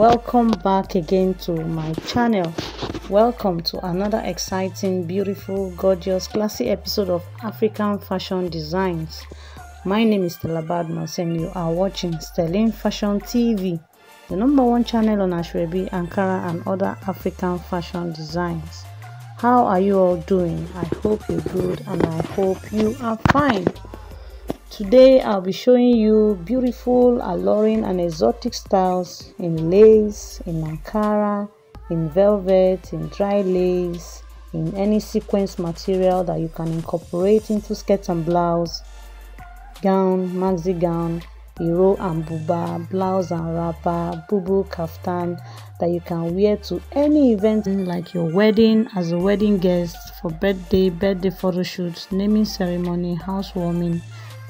welcome back again to my channel. Welcome to another exciting beautiful gorgeous classy episode of african fashion designs. My name is stella badmus and you are watching Stellyn fashion tv the number one channel on asoebi ankara and other african fashion designs. How are you all doing? I hope you're good and i hope you are fine Today I'll be showing you beautiful, alluring and exotic styles in lace, in Ankara, in velvet, in dry lace, in any sequins material that you can incorporate into skirt and blouse, gown, maxi gown, iro and buba, blouse and wrapper, bubu kaftan that you can wear to any event like your wedding as a wedding guest for birthday, birthday photo shoots, naming ceremony, housewarming,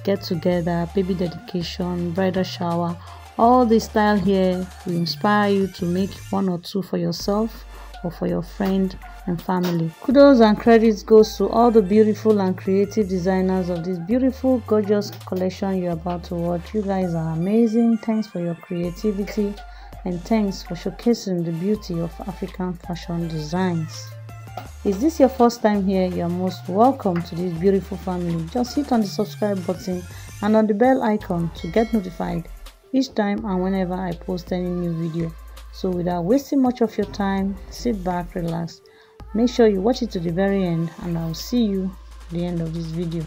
get together, baby dedication, bridal shower. All this style here will inspire you to make one or two for yourself or for your friend and family. Kudos and credits goes to all the beautiful and creative designers of this beautiful, gorgeous collection you're about to watch. You guys are amazing. Thanks for your creativity and thanks for showcasing the beauty of African fashion designs. Is this your first time here? You are most welcome to this beautiful family. Just hit on the subscribe button and on the bell icon to get notified each time and whenever I post any new video. So without wasting much of your time, sit back, relax. Make sure you watch it to the very end and I'll see you at the end of this video.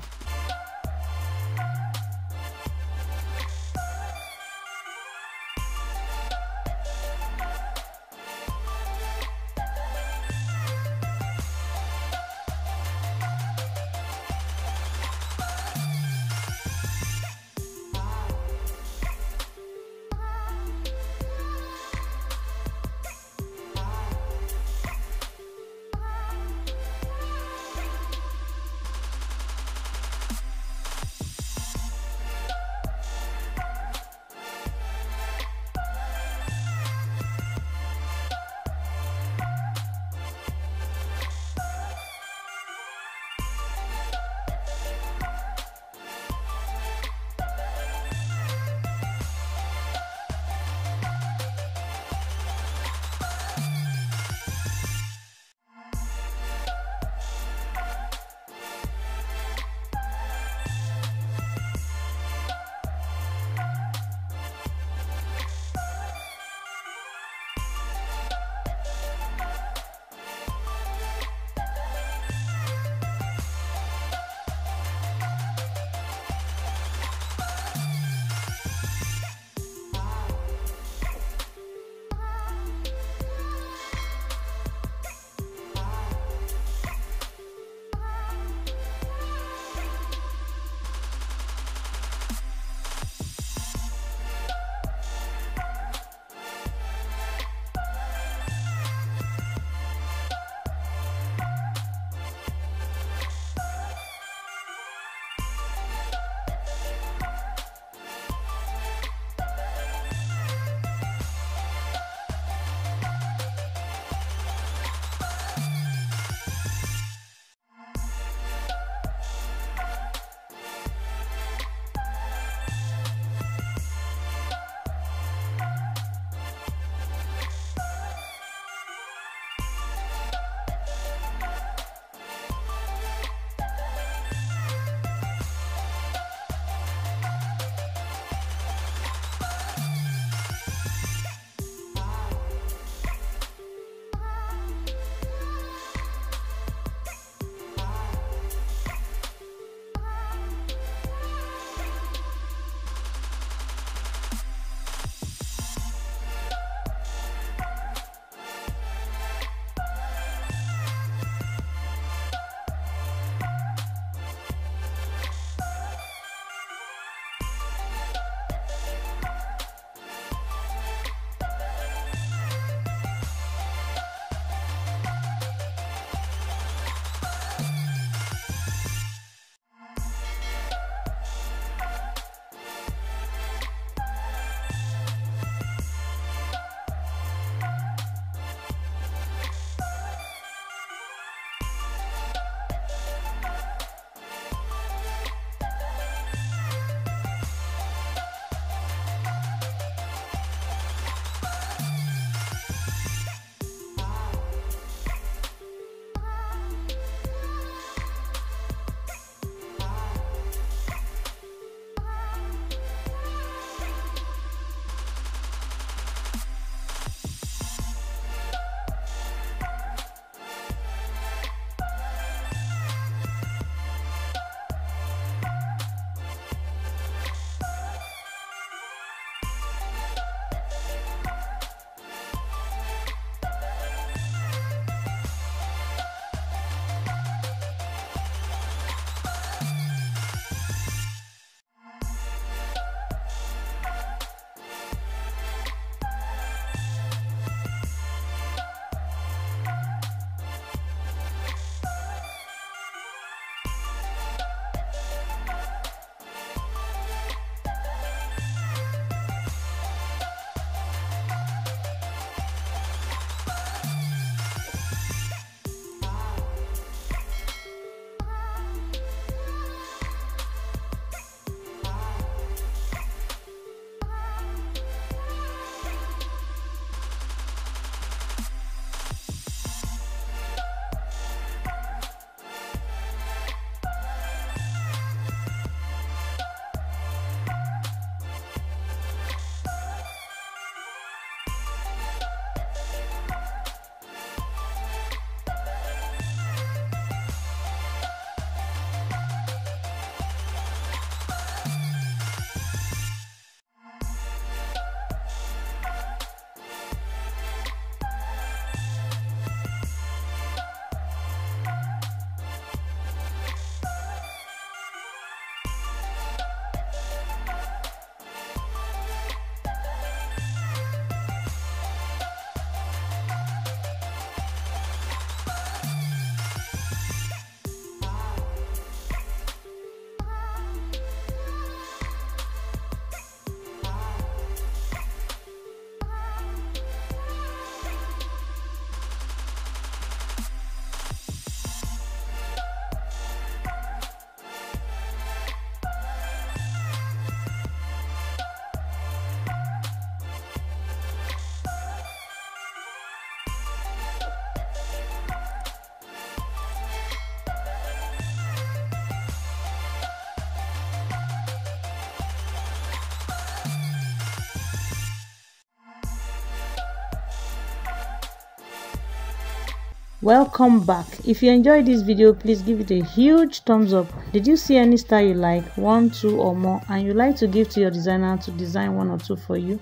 Welcome back. If you enjoyed this video please give it a huge thumbs up. Did you see any style you like? One two or more? And you like to give to your designer to design one or two for you?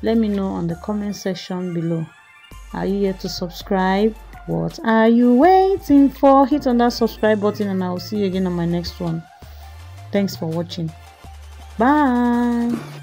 Let me know on the comment section below. Are you here to subscribe? What are you waiting for? Hit on that subscribe button and i will see you again on my next one. Thanks for watching. Bye